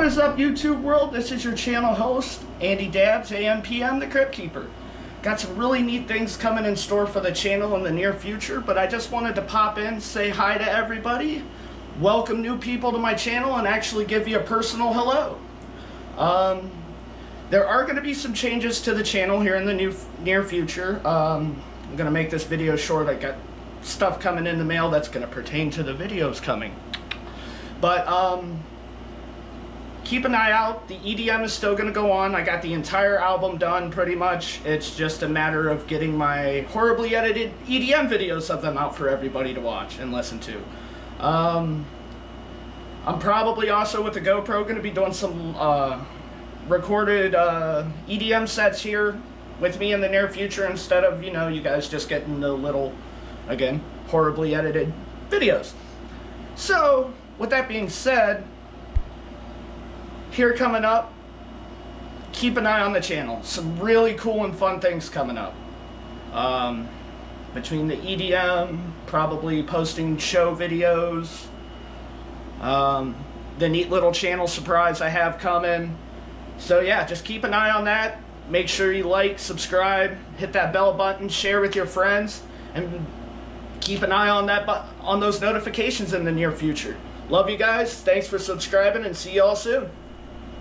What is up, YouTube world? This is your channel host, Andy Dabz, AMPM, the Crypt Keeper. Got some really neat things coming in store for the channel in the near future, but I just wanted to pop in, say hi to everybody, welcome new people to my channel, and actually give you a personal hello. Um, there are going to be some changes to the channel here in the new, near future. Um, I'm going to make this video short. I got stuff coming in the mail that's going to pertain to the videos coming. But, um, keep an eye out. The EDM is still going to go on. I got the entire album done pretty much. It's just a matter of getting my horribly edited EDM videos of them out for everybody to watch and listen to. Um, I'm probably also with the GoPro going to be doing some uh, recorded uh, EDM sets here with me in the near future instead of, you know, you guys just getting the little, again, horribly edited videos. So, with that being said, here coming up, keep an eye on the channel. Some really cool and fun things coming up. Um, between the EDM, probably posting show videos, um, the neat little channel surprise I have coming. So yeah, just keep an eye on that. Make sure you like, subscribe, hit that bell button, share with your friends, and keep an eye on that on those notifications in the near future. Love you guys. Thanks for subscribing and see y'all soon.